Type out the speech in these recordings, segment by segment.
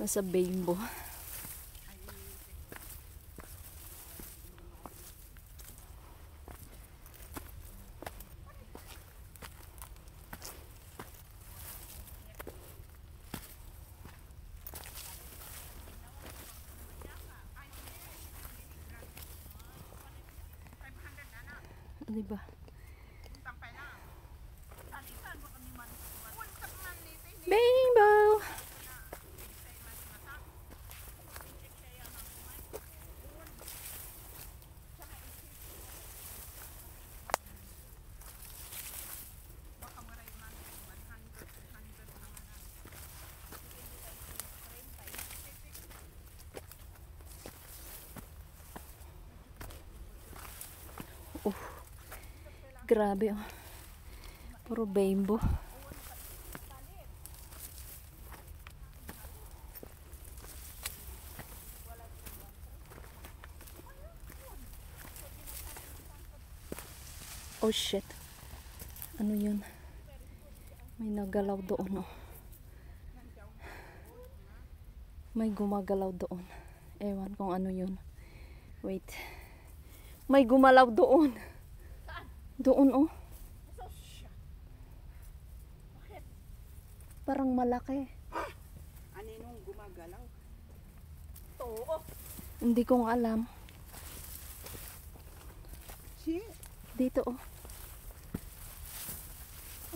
Nasa Bimbo. Ano ba? Bimbo! Uh, grabe oh. Puro bimbo. Oh shit. Ano yun? May nagalaw doon oh. May gumagalaw doon. Ewan kung ano yun. Wait. May gumalaw doon. Doon oh. Parang malaki. Ano nung gumagalaw? Hindi ko nga alam. Si, Dito oh.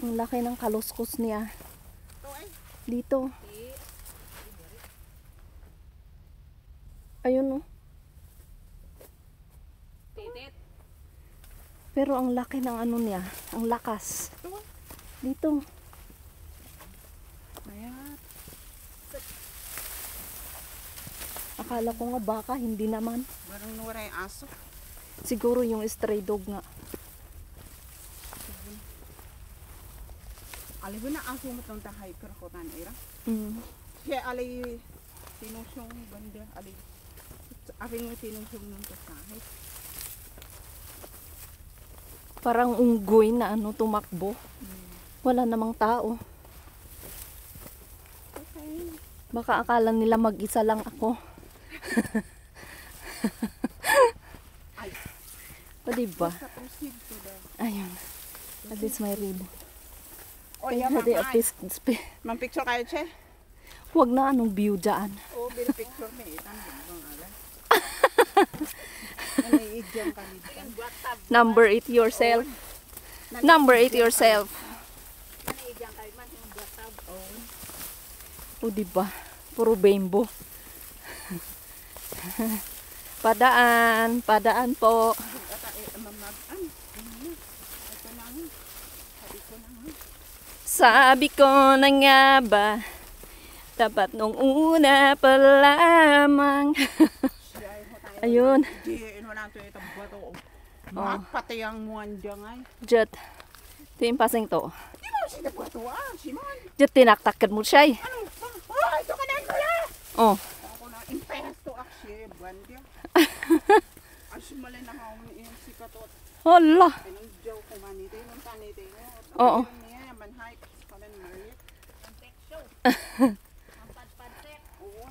Ang laki ng kaluskos niya. Dito. Ayun oh. Pero ang laki ng ano niya. Ang lakas. To. Dito. Akala ko nga baka, hindi naman. Barang nawara yung aso. Siguro yung stray dog nga. Alay ba na aso mo itong tahay pero ko tan era? Mm. Siya alay tinusyong banda. Alay. Apin mo tinusyong nung tahay. Parang unggoy na ano, tumakbo. Wala namang tao. Baka akala nila mag-isa lang ako. O diba? Ayun. At least may ribbon. O, yan mamay. at least, spe- Mang picture kayo, Che? Huwag na anong view dyan. Oo, bil picture may Number it yourself. Number it yourself. O diba? Puro bimbo. padaan. Padaan po. Sabi ko na nga. Ba, dapat nung una pa lamang. Ayun. Di, ino na ito itong bato. Mak, pati ang muwan dyan ay. Jet. Ito yung pasing to. Di mo siya bato ah, Simon. Jet, tinaktakan mo siya eh. Ano? Oh, ito ka na na. Oh, Ako na, imperas to aksye, bandia. Ay, sumalay na ako ni yung sikatot. hala. Pinagjaw ko manite, nung tanite mo. Oo. Niya, manhay, kalan marit. Oo.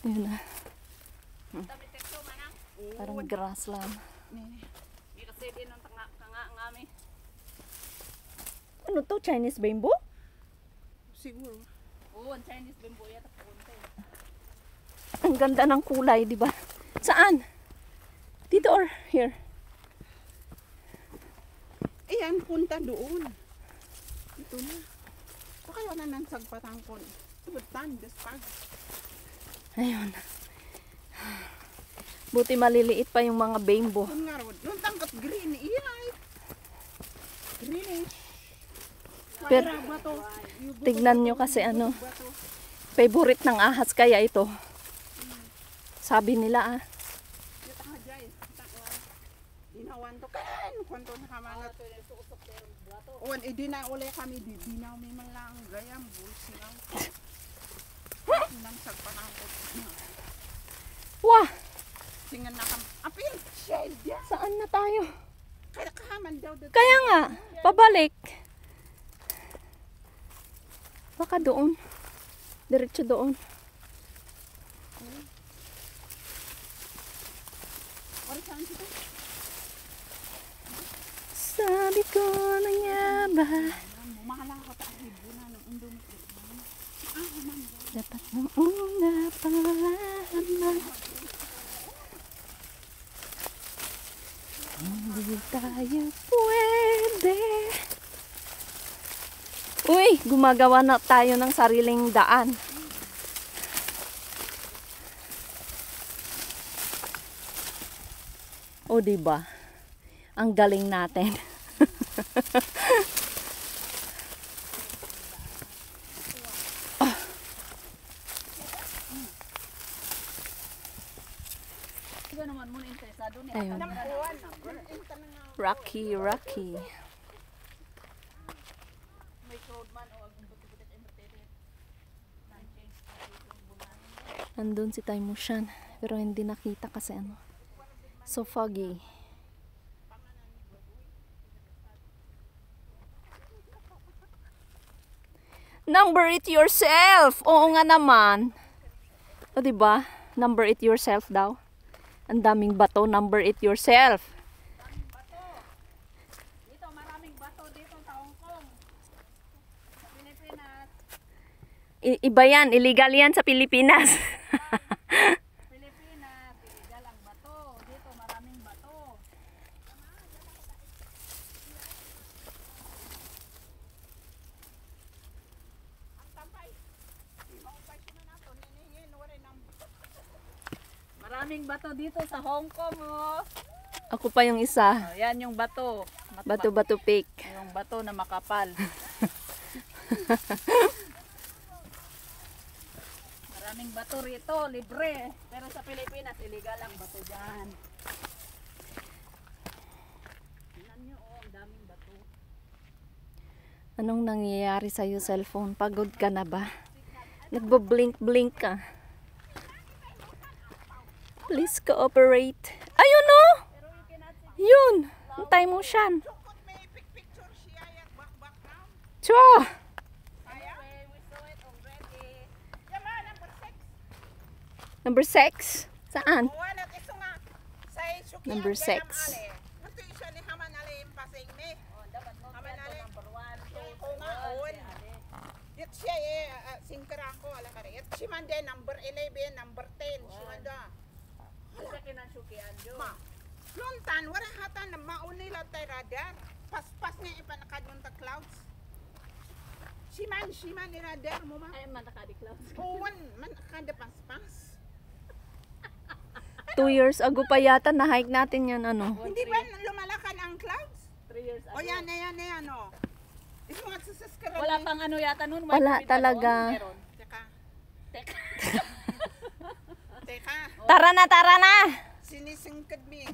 Ayun na. Oo. Parang grassland. Nene. Ano to? Chinese bamboo? Siguro. Ang ganda ng kulay, di ba? Saan? Dito or here? Ayan, punta doon. Ito na. Pa kayo na ng sagpatangkon. Tubutan, despag. Ayun. Buti maliliit pa yung mga ron, nung tangkat green, iyay. Greenish. Pero-? Yung buto- Tignan nyo kasi ano, favorite ng ahas kaya ito. Sabi nila ah. Dinawan to kan, kwanto na kamangat. Owan, eh di na uli kami, di, na may man lang gayam. Sinang sagpatangkot. Wah! Singan na kam. Apil, shell dia. Saan na tayo? Kaya kahaman daw dito. Kaya nga, pabalik. Baka doon. Diretso doon. Sabi ko ano na nga ba? Mamahala ako ta na nung. Ah, Dapat nung una. Tayo pwede. Uy, gumagawa na tayo ng sariling daan. O, di ba? Ang galing natin. Interesado niya. Ayun. Rocky, Rocky. Nandun si Taimushan. Pero hindi nakita kasi ano. So foggy. Number it yourself! Oo nga naman. O diba? Number it yourself daw. Ang daming bato. Number it yourself. Dito, maraming bato dito sa Hong Kong. Sa Pilipinas. I- iba yan. Illegal yan sa Pilipinas. Pilipinas, illegal ang bato. Dito, maraming bato. Maraming bato dito sa Hong Kong, oh. Ako pa yung isa. Oh, yan yung bato. Bato-bato pick. Yung bato na makapal. Maraming bato rito, libre. Pero sa Pilipinas, illegal ang bato dyan. Tingnan nyo, oh, ang daming bato. Anong nangyayari sa'yo, cellphone? Pagod ka na ba? Nagbo-blink-blink ka. Please cooperate. Ayun no! Yun! Antay mo siyan. Sukot one, on. si Ali. Yat siya eh, uh, singkara ko, ala ka rin. Si Mande, number 11, number 10, si Manda. Isa kinasyukian yun. Ma, luntan, wala hata na maunila tayo radar. Paspas niya ipanakad yung ta clouds. Si man, si man ni radar mo ma. Ay, man nakadiklaws. Uwan, man kada paspas. Two years ago pa yata na-hike natin yan ano. Hindi ba lumalakan ang clouds? Three years ago. O yan, yan, yan, susaskara. Wala pang ano yata nun. Wala na talaga. Teka, Teka. teka. Tara na, tara na! Sinisingkad mi.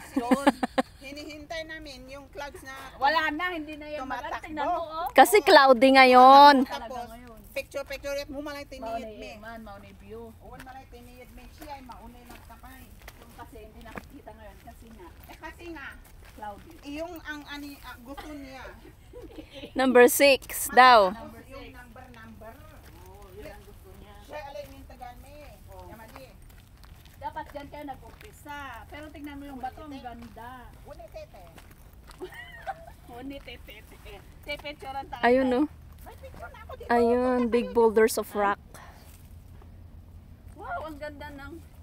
Hinihintay namin yung clouds na Wala na, hindi na yan. Tumatakbo. Mo, oh. Kasi cloudy ngayon. Tapos, picture, picture, mo malay tiniyad Maunay, mi. man, maunay view. Uwan malay tiniyad mi. Siya ay maunay kasi hindi nakikita ngayon kasi nga, Eh kasi nga, cloudy. yung ang ani ah, gusto niya. Number 6 daw. Number yung six. number number. Oh, yun ang gusto niya. Siya alay yung tagan mi. Oh. Yamadi. Dapat dyan kayo nag-umpisa. Pero tignan mo yung bato, ang ganda. Unay tete. Huni, tete, tete. Tepetsuran tayo. Ayun no. May picture na ako dito. Ayun, big boulders of rock. Wow, ang ganda ng...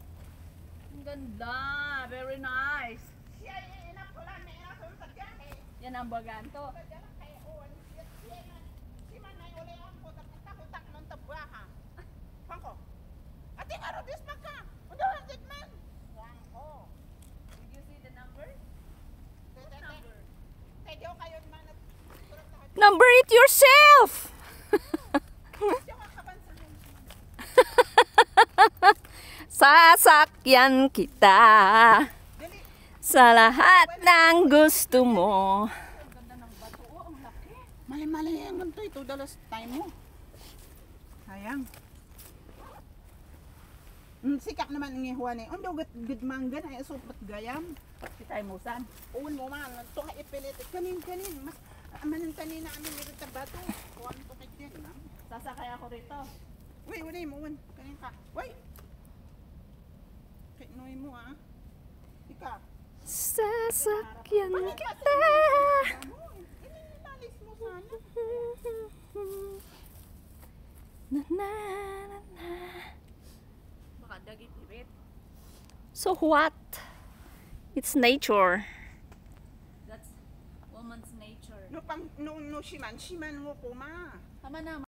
Ang ganda. Very nice. Siya ay inapulan na inapulan sa tiyan eh. Yan ang baganto. Diyan kay Owen. Siya siya na. Si man ay uli ang ko tapos takutak ng tabwaha. Pangko. Ate nga rodis pa ka. Udo ang man. Pangko. Did you see the number? Tete. Kaya kayo man at surat na Number it yourself! Siya makaban sa hong. Sasakyan kita sa lahat ng gusto mo. Ang ang. Mali-mali yan ganito. Ito dalas time mo. Sayang. Mm, sikap naman ng ihuan eh. Undo gud gud manggan ay supat gayam. Si Tay Musan. Uwan mo man, to ka ipilit. Kanin kanin mas amanan kanina amin dito sa bato. Kuwan to kay din. Sasakay ako rito. Uy, wala mo uwan. Kanin ka. Uy. Kay noy mo ah. Ika. Sasakyan kita. Inalis mo sana. Na, na, na, na. Baka dagit irit. So what? It's nature. That's woman's nature. No, pang, no, no, shiman, shiman mo kuma. Tama na,